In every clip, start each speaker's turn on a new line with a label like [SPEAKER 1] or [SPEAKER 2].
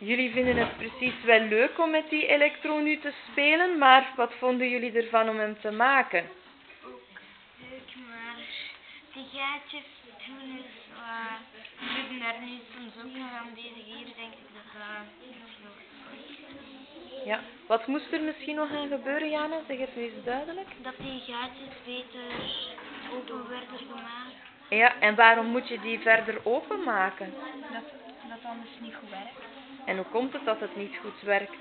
[SPEAKER 1] jullie vinden het precies wel leuk om met die elektro nu te spelen, maar wat vonden jullie ervan om hem te maken?
[SPEAKER 2] ook leuk, maar die gaatjes toen is wat... We doen daar nu soms ook nog aan bezig. Hier denk ik dat dat nog.
[SPEAKER 1] Ja. Wat moest er misschien nog aan gebeuren, Jana? Zeg het nu eens duidelijk.
[SPEAKER 2] Dat die gaatjes beter open werden gemaakt.
[SPEAKER 1] Ja, en waarom moet je die verder openmaken?
[SPEAKER 3] Dat, dat anders niet goed werkt.
[SPEAKER 1] En hoe komt het dat het niet goed werkt?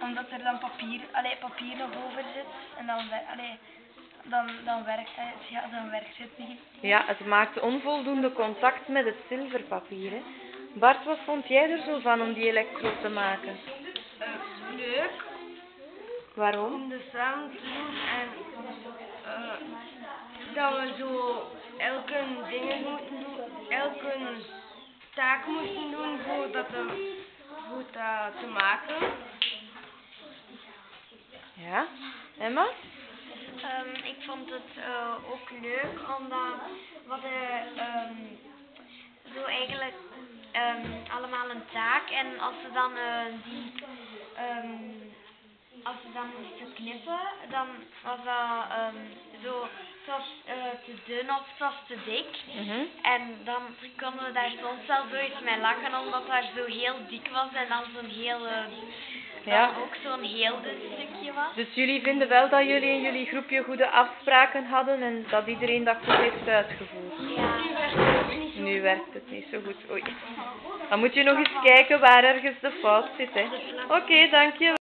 [SPEAKER 3] Omdat er dan papier, allee, papier nog over zit. En dan, allee, dan, dan, werkt, het, ja, dan werkt het niet.
[SPEAKER 1] Ja, het maakt onvoldoende contact met het zilverpapier. Hè? Bart, wat vond jij er zo van om die elektro te maken?
[SPEAKER 2] leuk
[SPEAKER 1] Waarom?
[SPEAKER 2] om de samen te doen en eh, dat we zo elke dingen moeten doen, elke taak moesten doen voor dat te, voor dat te maken.
[SPEAKER 1] Ja? Emma?
[SPEAKER 2] Ehm, ik vond het eh, ook leuk omdat we hadden ehm, zo eigenlijk ehm, allemaal een taak en als ze dan eh, die als ze dan knippen, dan was dat ehm, zo het was eh, te dun of het was te dik.
[SPEAKER 1] Mhm.
[SPEAKER 2] En dan konden we daar soms wel zoiets mee lachen, omdat daar zo heel dik was en dan zo'n heel, eh,
[SPEAKER 1] Ja.
[SPEAKER 2] dan ook zo'n heel dun stukje was.
[SPEAKER 1] Dus jullie vinden wel dat jullie in jullie groepje goede afspraken hadden en dat iedereen dat goed heeft uitgevoerd?
[SPEAKER 2] Ja, nu werd het niet zo
[SPEAKER 1] Nu werkt het niet zo goed. Oei. Dan moet je nog eens kijken waar ergens de fout zit. hè. Oké, dank je.